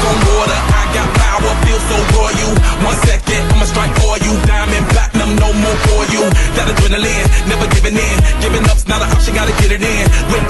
walk on water. I got power, feel so royal. One second, I'ma strike for you. Diamond, platinum, no more for you. That adrenaline, never giving in. Giving up's not an option, gotta get it in. Witness,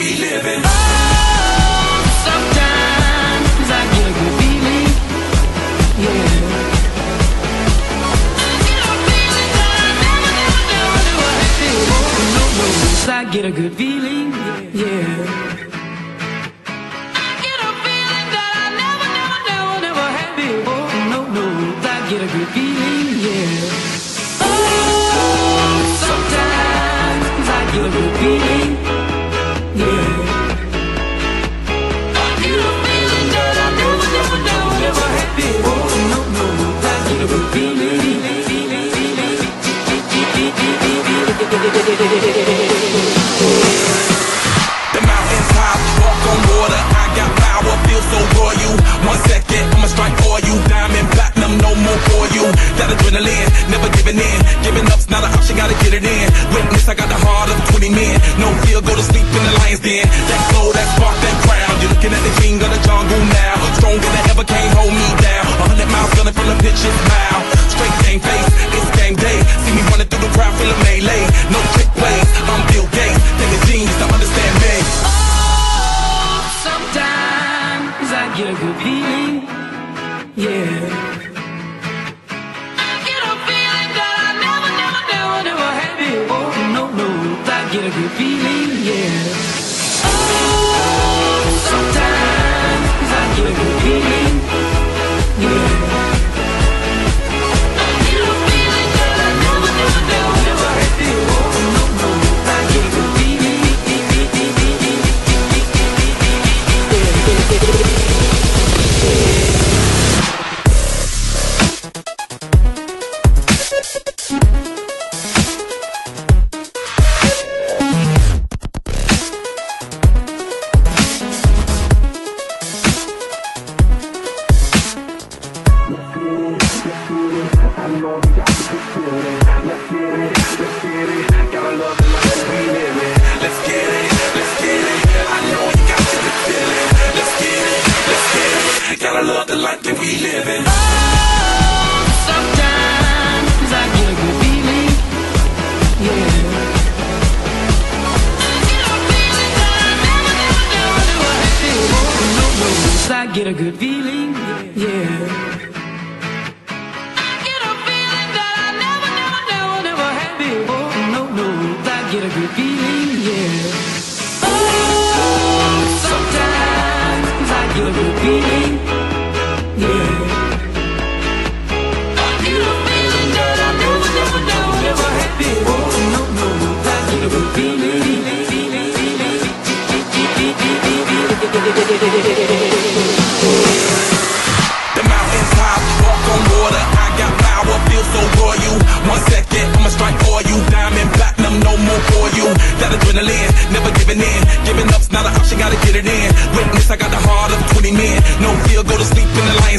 We live in. Sometimes I get a good feeling, yeah. I get a feeling that The mountains high, walk on water. I got power, feel so royal. One second, I'ma strike for you. Diamond, platinum, no more for you. That adrenaline, never giving in. Giving up's not an option, gotta get it in. Witness, I got the heart of 20 men. No fear, go to sleep in the lion's den. That yeah. Let's get it, let's get it. I know you got to the feeling. Let's get it, let's get it. Gotta love the life that we live in. Good feeling, yeah. A feeling that I never, never, never. No, no, feeling,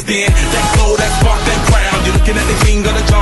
then. That glow, that spark, that crown. You're looking at the king of the jungle.